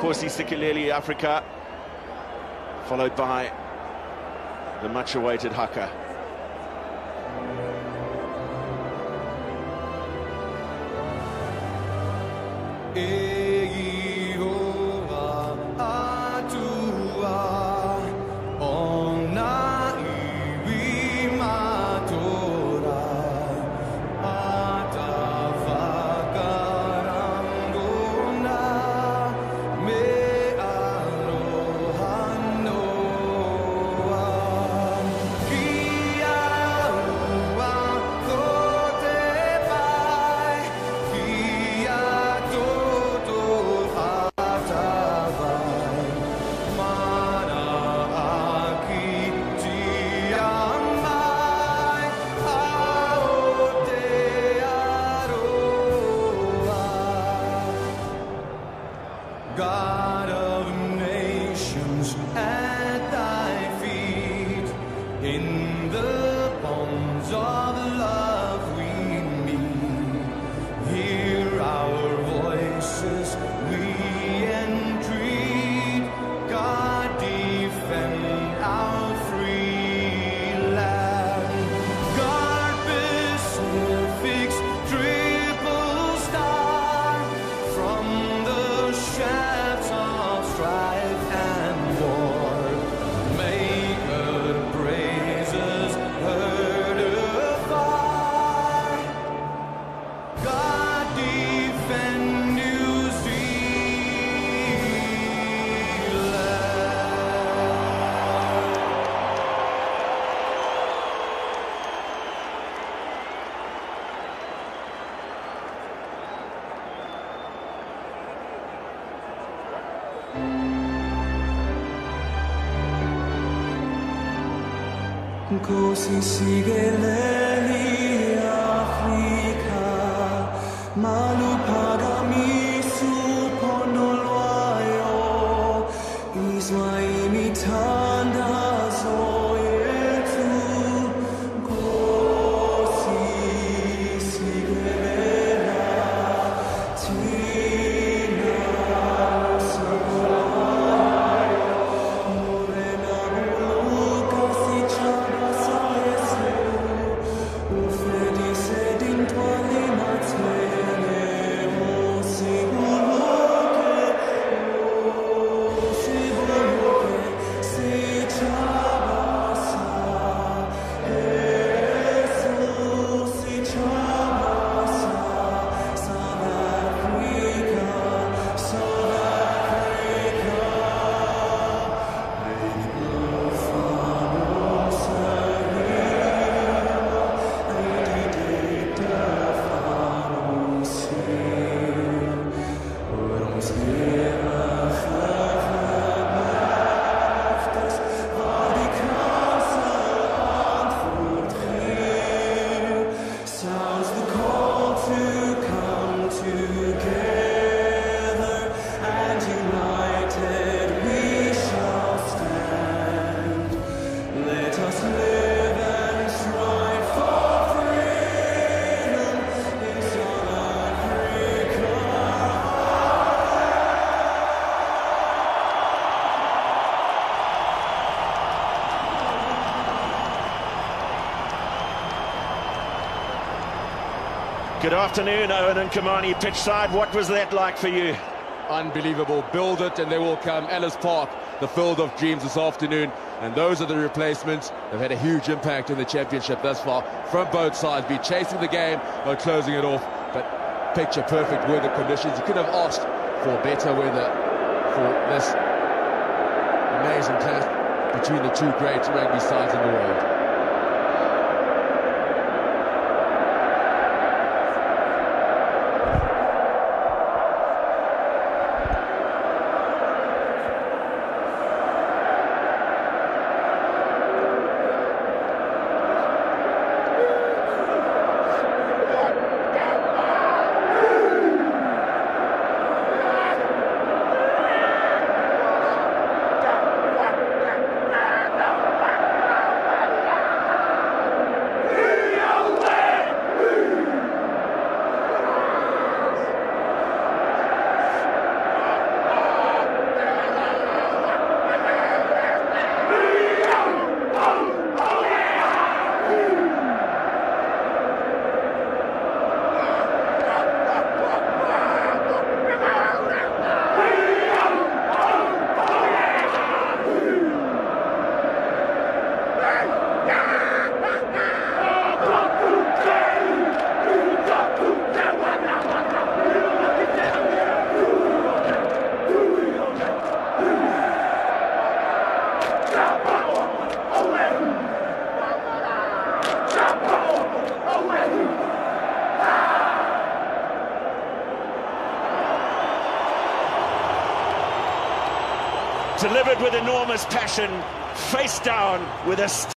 Nkosi Sikeleli, Africa, followed by the much-awaited Haka. Eh, God of nations, at thy feet, in the palms of the Così sigeleli Afrika Malupagami Good afternoon, Owen and Kamani pitch side. What was that like for you? Unbelievable. Build it and they will come. Ellis Park, the field of dreams this afternoon. And those are the replacements. They've had a huge impact in the championship thus far from both sides. Be chasing the game or closing it off. But picture perfect weather conditions. You could have asked for better weather for this amazing clash between the two great rugby sides in the world. Delivered with enormous passion, face down with a